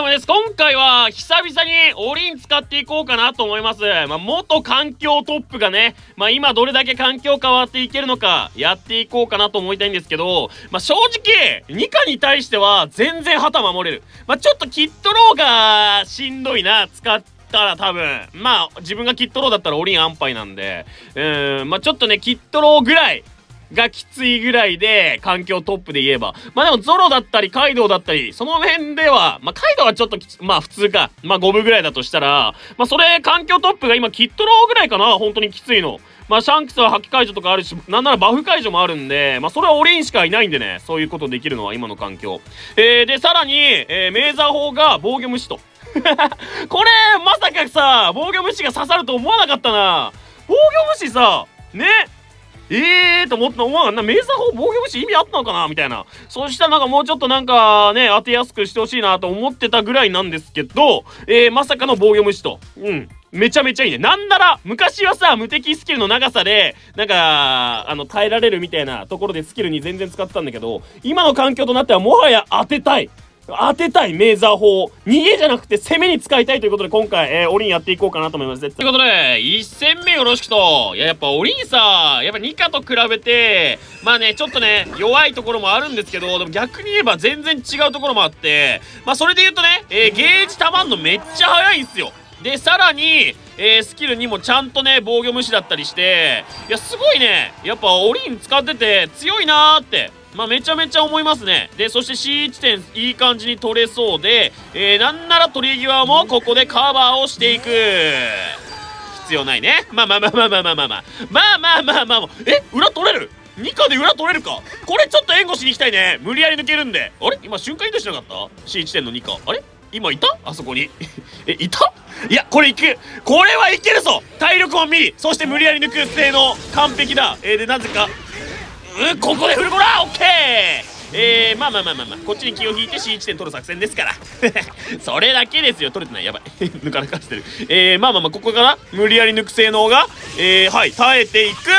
様です。今回は久々にオリン使っていこうかなと思います。まあ、元環境トップがね、まあ、今どれだけ環境変わっていけるのかやっていこうかなと思いたいんですけど、まあ、正直、ニカに対しては全然旗守れる。まあ、ちょっとキッドローがしんどいな、使って。たら多分、まあ、自分がキッドローだったらオリン安牌なんで、うん、まあちょっとね、キッドローぐらい、がきついぐらいで、環境トップで言えば。まあでもゾロだったり、カイドウだったり、その辺では、まあカイドウはちょっとまあ普通か。まあ5分ぐらいだとしたら、まあそれ、環境トップが今キッドローぐらいかな本当にきついの。まあシャンクスは破棄解除とかあるし、なんならバフ解除もあるんで、まあそれはオリンしかいないんでね、そういうことできるのは今の環境。えー、で、さらに、えー、メーザー砲が防御無視と。これ、まさかさ、防御無視が刺さると思わなかったな。防御無視さ、ね、ええーと思った思わなかった。メーザー法防御無視意味あったのかな？みたいな。そしたらなんかもうちょっとなんかね、当てやすくしてほしいなと思ってたぐらいなんですけど、えー、まさかの防御無視と。うん。めちゃめちゃいいね。なんなら、昔はさ、無敵スキルの長さで、なんか、あの、耐えられるみたいなところでスキルに全然使ってたんだけど、今の環境となってはもはや当てたい。当てたいメーザー砲逃げじゃなくて攻めに使いたいということで今回、えー、オリンやっていこうかなと思います。ということで、1戦目よろしくと。いや、やっぱオリンさ、やっぱニカと比べて、まあね、ちょっとね、弱いところもあるんですけど、でも逆に言えば全然違うところもあって、まあそれで言うとね、えー、ゲージたまんのめっちゃ速いんすよ。で、さらに、えー、スキルにもちゃんとね、防御無視だったりして、いや、すごいね、やっぱオリン使ってて強いなーってまあ、めちゃめちゃ思いますね。で、そして C 地点いい感じに取れそうで、えー、なんなら取り際もここでカバーをしていく。必要ないね。まあまあまあまあまあまあまあまあ。まあまあまあまあまあ。え裏取れる ?2 課で裏取れるか？これちょっと援護しに行きたいね。無理やり抜けるんで。あれ？今瞬間移動しなかった ?C 地点の2課。あれ？今いた？あそこに。え、いた？いや、これいく。これはいけるぞ体力を見そして無理やり抜く性能。完璧だ。えー、で、なぜか、うここでフルコラオッケーえー、まあまあまあまあまあ、こっちに気を引いて C 地点取る作戦ですから。それだけですよ。取れてない。やばい。抜かれかしてる。えー、まあまあまあ、ここから無理やり抜く性能が、えー、はい、耐えていく。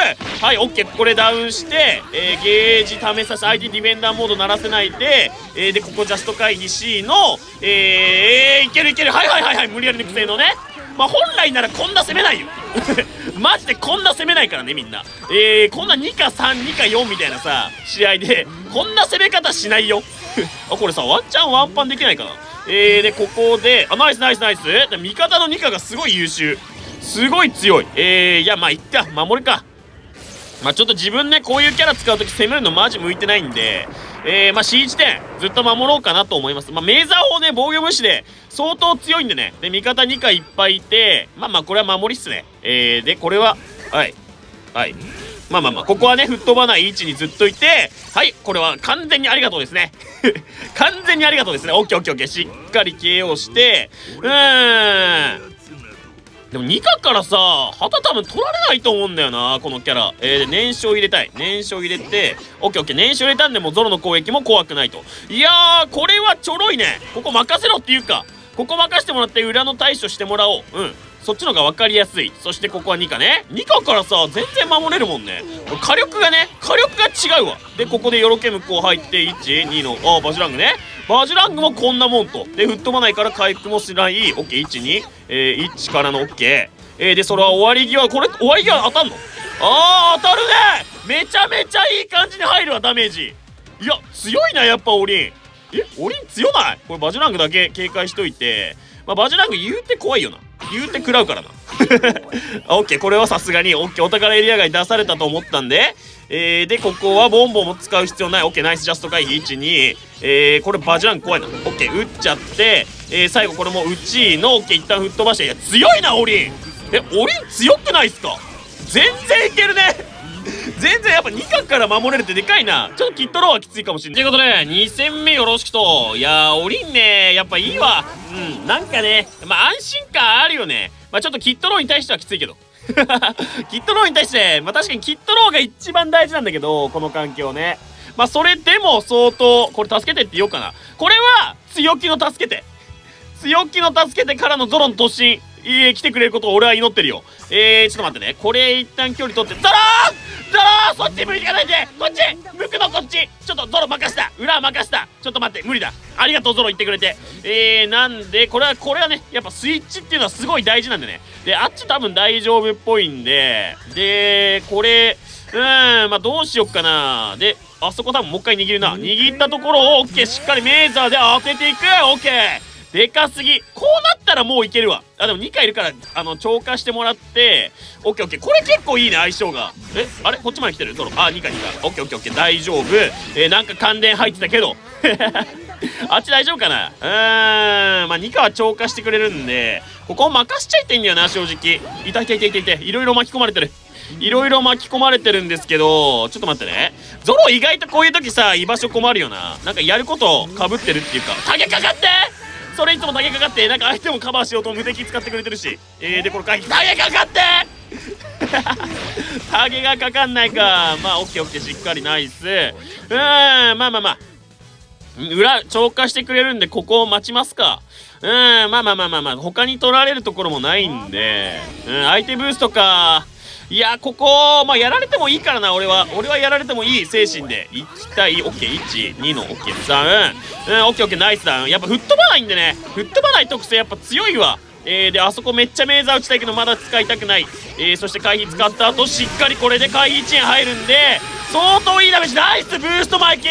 はい、オッケー。これダウンして、えー、ゲージ試させ、相手ディフェンダーモード鳴らせないで、えー、で、ここジャスト回避 C の、えー、いけるいける。はいはいはいはい。無理やり抜く性能ね。まあ、本来ならこんな攻めないよ マジでこんな攻めないからねみんな。えー、こんな2か32か4みたいなさ試合でこんな攻め方しないよ。あこれさワンチャンワンパンできないかな。えー、でここであナイスナイスナイス。味方の2かがすごい優秀。すごい強い。えー、いやまあいった守りか。まあちょっと自分ねこういうキャラ使う時攻めるのマジ向いてないんでえー、まあ C 地点ずっと守ろうかなと思いますまあメーザー砲ね防御無視で相当強いんでね。で、味方2回いっぱいいて、まあまあ、これは守りっすね。えー、で、これは、はい。はい。まあまあまあ、ここはね、吹っ飛ばない位置にずっといて、はい、これは完全にありがとうですね。完全にありがとうですね。オッケーオッケーオッケー。しっかり KO して、うーん。でも2課からさ、旗多分取られないと思うんだよな、このキャラ。えー、で燃焼入れたい。燃焼入れて、オッケーオッケー、燃焼入れたんでもゾロの攻撃も怖くないと。いやー、これはちょろいね。ここ任せろっていうか。ここ任してもらって裏の対処してもらおう。うん。そっちの方が分かりやすい。そしてここは2かね。2かからさ、全然守れるもんね。火力がね、火力が違うわ。で、ここでよろけ向こう入って、1、2の、あ、バジュラングね。バジュラングもこんなもんと。で、吹っ飛ばないから回復もしない。オッケー、1、2。えー、1からのオッケー。えー、で、それは終わり際、これ、終わり際当たんの？あー、当たるねめちゃめちゃいい感じに入るわ、ダメージ。いや、強いな、やっぱオリン。えオリン強ない？これバジュラングだけ警戒しといて、まあ、バジュラング言うて怖いよな。言うて食らうからな。オッケー、これはさすがに、オッケー、お宝エリア外出されたと思ったんで、えー、で、ここはボンボンも使う必要ない。オッケー、ナイスジャスト回避1、2、えー、これバジュラン怖いな。オッケー、撃っちゃって、えー、最後これもうちの、オッケー、一旦吹っ飛ばして、いや、強いな、オリンえ、オリン強くないっすか？全然いけるね全然やっぱ2角から守れるってでかいな。ちょっとキットローはきついかもしれない。ということで、2戦目よろしくと。いやー、オリンね、やっぱいいわ。うん、なんかね、まあ安心感あるよね。まあちょっとキットローに対してはきついけど。キットローに対して、まあ確かにキットローが一番大事なんだけど、この環境ね。まあそれでも相当、これ助けてって言おうかな。これは強気の助けて。強気の助けてからのゾロの突進。いえ、来てくれることを俺は祈ってるよ。えー、ちょっと待ってね。これ一旦距離取って、ザローゾロそっち向いていかないで。こっち向くのこっち。ちょっとゾロ任した。裏任した。ちょっと待って無理だ。ありがとうゾロ言ってくれて。えー、なんでこれはこれはねやっぱスイッチっていうのはすごい大事なんでね。であっち多分大丈夫っぽいんで。でこれうーんまあどうしよっかな。であそこ多分もう一回握るな。握ったところを OK しっかりメーザーで当てていく。OK でかすぎ。こうなったらもういけるわ。あでも2回いるからあの超過してもらってオッケーオッケー。これ結構いいね相性が。えあれ？こっちまで来てる？ゾロあ2回2回オッケーオッケーオッケー。大丈夫。えー、なんか関連入ってたけど。あっち大丈夫かな？うーん。まあ2回は超過してくれるんでここを任しちゃいたいんだよな正直。いたいたいたいたいたい。ろいろ巻き込まれてる。いろいろ巻き込まれてるんですけど、ちょっと待ってね。ゾロ意外とこういう時さ、居場所困るよな。なんかやることかぶってるっていうか、タゲかかって！それいつもタゲかかってなんか相手もカバーしようと無敵使ってくれてるし。えー、でこれ回避タゲかかって！タゲがかかんないか。まあオッケーオッケーしっかりナイス。うーんまあまあまあ。裏超過してくれるんでここを待ちますか。うんまあまあまあまあまあ。他に取られるところもないんで。うん相手ブーストかいやここ、まあ、やられてもいいからな、俺は。俺はやられてもいい精神で。1対、オッケー、1、2のオッケー、3、うん、オッケーオッケー、ナイスダウン。やっぱ吹っ飛ばないんでね。吹っ飛ばない特性やっぱ強いわ。えー、で、あそこめっちゃメーザー打ちたいけど、まだ使いたくない。えー、そして回避使った後、しっかりこれで回避1円入るんで、相当いいダメージ。ナイスブースト前 KO!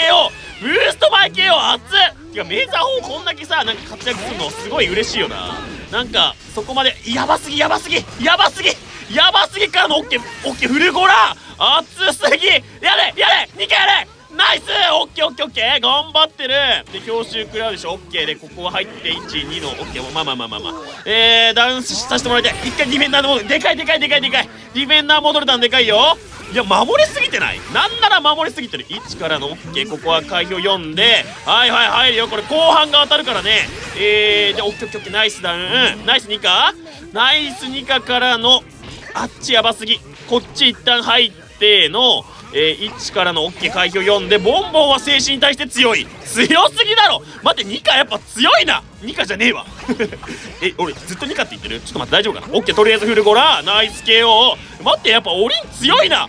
ブースト前 KO 熱ってか、メーザー砲こんだけさ、なんか活躍するのすごい嬉しいよな。なんか、そこまで、やばすぎ、やばすぎ、やばすぎやばすぎからのオッケーオッケーフルゴラ熱すぎ。やれやれ2回やれ。ナイス！オッケーオッケーオッケー。頑張ってる。で強襲食らうでしょ。オッケー。でここは入って12のオッケーまあまあまあまあまあ。えー、ダウンさせてもらいたい。一回ディフェンダーで戻るでかいでかいでかいでかい。ディフェンダー戻るたんでかいよ。いや守りすぎてない？なんなら守りすぎてる。1からのオッケー。ここは回避を読んで。はいはい入るよ。これ後半が当たるからね。えー、でオッケーオッケーオッケー。ナイスダウンナイス2かナイス2かからのあっちやばすぎ。こっち一旦入ってのえー、1からの OK 回避を読んでボンボンは精神に対して強い。強すぎだろ。待って2かやっぱ強いな。2かじゃねえわ。え俺ずっと2かって言ってる？ちょっと待って大丈夫かな？OK とりあえずフルゴラナイス KO 待ってやっぱオリン強いな。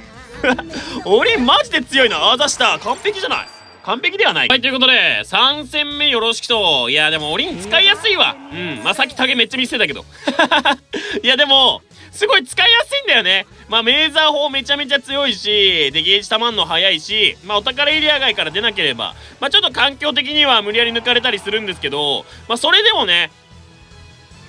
オリンマジで強いな。あざした。完璧じゃない。完璧ではない。はい、ということで、3戦目よろしくと。いや、でも、オリン使いやすいわ。うん。まあ、さっきタゲめっちゃ見せてたけど。いや、でも、すごい使いやすいんだよね。まあ、メーザー砲めちゃめちゃ強いし、で、ゲージ溜まんの早いし、まあ、お宝エリア外から出なければ、まあ、ちょっと環境的には無理やり抜かれたりするんですけど、まあ、それでもね、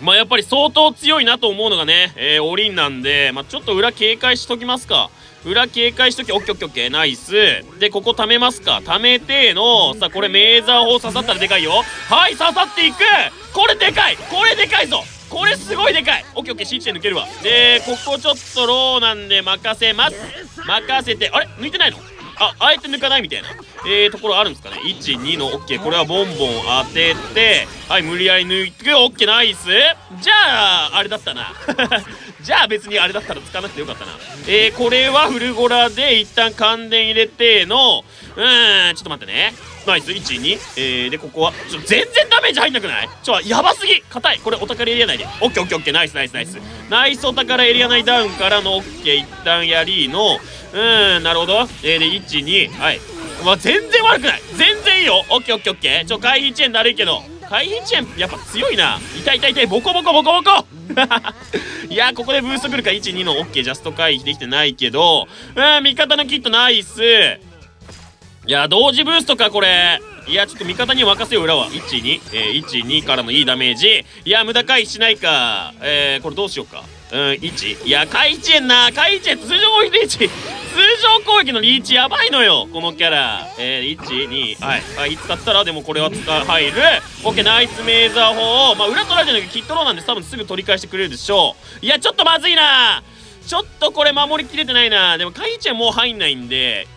まあ、やっぱり相当強いなと思うのがね、えー、オリンなんで、まあ、ちょっと裏警戒しときますか。裏警戒しとき、オッケーオッケーオッケー、ナイス。で、ここ貯めますか。貯めての、さあ、これメーザー砲刺さったらでかいよ。はい、刺さっていくこれでかいこれでかいぞこれすごいでかい。オッケーオッケー C 地点抜けるわ。でここちょっとローなんで任せます。任せてあれ？抜いてないの？ああえて抜かないみたいな。えー、ところあるんですかね。12の OK これはボンボン当ててはい無理やり抜いて OK ナイス。じゃああれだったな。じゃあ別にあれだったら使わなくてよかったな。えー、これはフルゴラで一旦感電入れてのうーんちょっと待ってね。ナイス。12えー、でここはちょ全然ダメージ入んなくない？ちょやばすぎ。硬い。これお宝エリア内で。オッケーオッケーオッケー。ナイスナイスナイス。ナイスお宝エリア内ダウンからのオッケー。一旦やりのうんなるほど。えー、で12はい。まあ、全然悪くない。全然いいよ。オッケーオッケーオッケー。ちょ回避遅延だるいけど。回避遅延やっぱ強いな。痛い痛い痛い。ボコボコボコボコ。いやここでブーストくるか。12のオッケー。ジャスト回避できてないけど。うん味方のキットナイス。いや、同時ブーストか、これ。いや、ちょっと味方に任せよ、裏は。1、2。えー、1、2からのいいダメージ。いや、無駄回避しないか。えー、これどうしようか。うん、1。いや、回避円な。回避円、通常攻撃リーチ。通常攻撃のリーチやばいのよ、このキャラ。えー、1、2、はい。はい、使ったら、でもこれは使入る。オッケー、ナイスメーザー砲。まあ、裏取られてるけど、キットローなんで多分すぐ取り返してくれるでしょう。いや、ちょっとまずいな。ちょっとこれ守りきれてないな。でも、回避円もう入んないんで、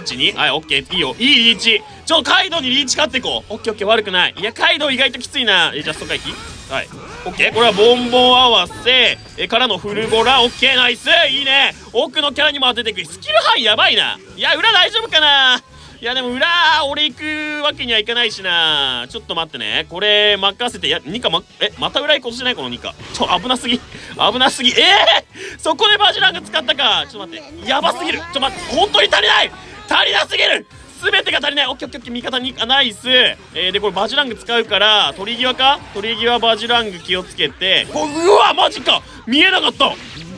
12はいオッケー。いいよ。いいリーチちょカイドウにリーチ勝っていこう。オッケーオッケー悪くない。いやカイドウ意外ときついな。えジャスト回避はい。オッケー。これはボンボン合わせ。えからのフルゴラ。オッケー。ナイス。いいね。奥のキャラにも当てていく。スキル範囲やばいな。いや裏大丈夫かな。いやでも裏俺行くわけにはいかないしな。ちょっと待ってね。これ任せて。いやニカまえまた裏行こうとしない？このニカちょ危なすぎ。危なすぎ。ええー、そこでバジラング使ったか。ちょっと待って。やばすぎる。ちょっと待って。本当に足りない。足りなすぎる！全てが足りない。オッケーオッケーオッケー。味方にあナイス、えー、でこれバジラング使うから取り際か？取り際バジラング気をつけて。うわマジか！見えなかった！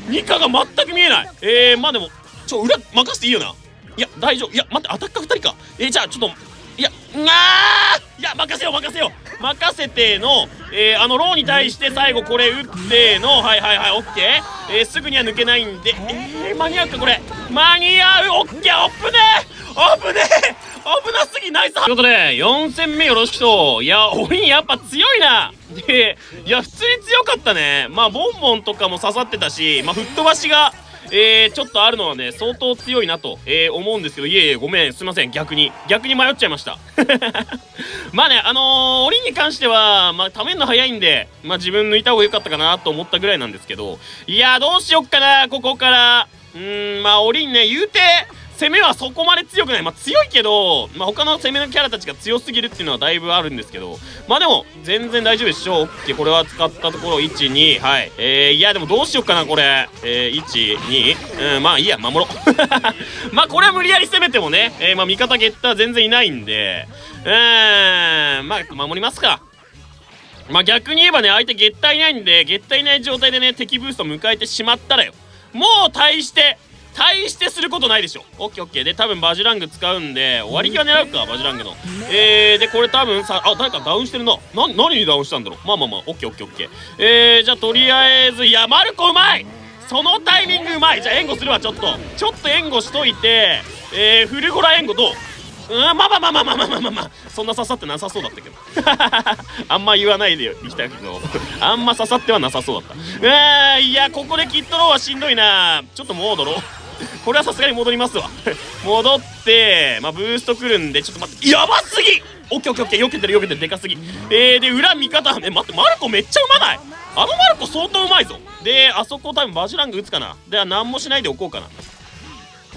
ニカが全く見えない。えー、まあでもちょ裏任せていいよな？いや大丈夫。いや待ってアタッカー2人か。えー、じゃあちょっといやうわいや任せよう任せよう任せての、えー、あのローに対して最後これ打っての。はいはいはいオッケー、えー、すぐには抜けないんで。えー、間に合うかこれ。間に合う。オッケーオップね危ね危なすぎナイスということで4戦目よろしくと。いやオリンやっぱ強いな。でいや普通に強かったね。まあボンボンとかも刺さってたしまあ吹っ飛ばしがえー、ちょっとあるのはね、相当強いなと、えー、思うんですけど、いえいえ、ごめん、すいません、逆に。逆に迷っちゃいました。まあね、あのー、檻に関しては、まあ、ためんの早いんで、まあ、自分抜いた方が良かったかなと思ったぐらいなんですけど、いやどうしよっかな、ここから。うーん、まあ、檻ね、言うて、攻めはそこまで強くない。まあ、強いけど、まあ、他の攻めのキャラたちが強すぎるっていうのはだいぶあるんですけど、まあでも、全然大丈夫でしょう。オッケー、これは使ったところ、1、2、はい。えー、いや、でもどうしようかな、これ。えー、1、2、うん、まあいいや、守ろう。まあ、これは無理やり攻めてもね、えー、まあ、味方ゲッター全然いないんで、うーん、まあ、守りますか。まあ逆に言えばね、相手ゲッターいないんで、ゲッターいない状態でね、敵ブースト迎えてしまったらよ。もう対して、対してすることないでしょ。オッケーオッケー。で、多分バジラング使うんで、終わり際狙うか、バジラングの。えー、で、これ多分さ、あ、誰かダウンしてるな。な、何にダウンしたんだろう。まあまあまあ、オッケーオッケーオッケー。えー、じゃあとりあえず、いや、マルコうまいそのタイミングうまいじゃあ援護するわ、ちょっと。ちょっと援護しといて、えー、フルゴラ援護どう？うん、まあまあまあまあまあまあまあまあ、まあ、そんな刺さってなさそうだったけど。あんま言わないでよ、行きたいけど。あんま刺さってはなさそうだった。えー、いや、ここでキットローはしんどいな。ちょっと戻ろう。これはさすがに戻りますわ 戻ってまあブーストくるんでちょっと待ってやばすぎオッケーオッケーオッケー避けてる避けてるでかすぎえー、で裏味方え待ってマルコめっちゃうまないあのマルコ相当うまいぞであそこ多分バジラング打つかなでは何もしないでおこうかな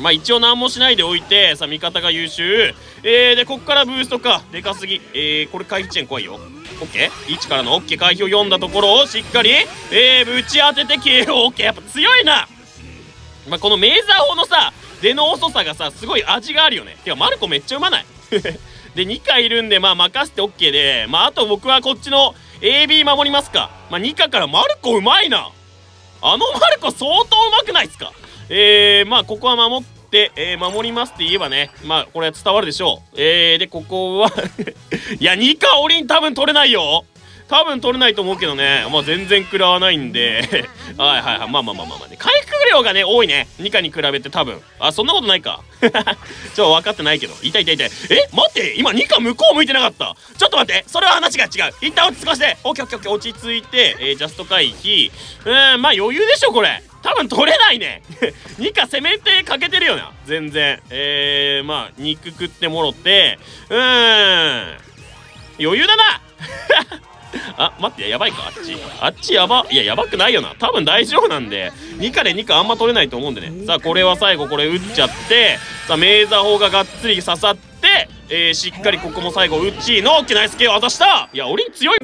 まあ一応何もしないでおいて、さあ味方が優秀。えー、で、こっからブーストか。でかすぎ。えー、これ回避チェーン怖いよ。オッケー ?1 からのオッケー回避を読んだところをしっかり、えー、ぶち当てて KO。オッケーやっぱ強いなまあ、このメーザー砲のさ、出の遅さがさ、すごい味があるよね。てか、マルコめっちゃうまない？で、2回いるんで、まあ、任せて OK で、まあ、あと僕はこっちの AB 守りますか。まあ、2回からマルコうまいな。あのマルコ相当うまくないっすか？えー、まあ、ここは守って、えー、守りますって言えばね、まあ、これは伝わるでしょう。えー、で、ここは いや、2回オリン多分取れないよ多分取れないと思うけどね、まあ、全然食らわないんで はいはいはい、まあまあまあまあまあね、回復量がね、多いね、2課に比べて多分。あ、そんなことないか。ちょっと分かってないけど。痛い痛い痛い。え？待って今2課向こう向いてなかった。ちょっと待ってそれは話が違う。一旦落ち着かせて。オッケーオッケーオッケー、落ち着いて、えー、ジャスト回避。うーん、まあ余裕でしょ、これ。多分取れないね 2課攻めてかけてるよな全然えー、まあ肉食ってもろってうーん余裕だな あ、待って、やばいか、あっち。あっちやば。いや、やばくないよな。多分大丈夫なんで、2かで2かあんま取れないと思うんでね。さあ、これは最後これ打っちゃって、さあ、メーザー砲ががっつり刺さって、えー、しっかりここも最後、打ち、ノーキナイス系を渡したいや、俺に強い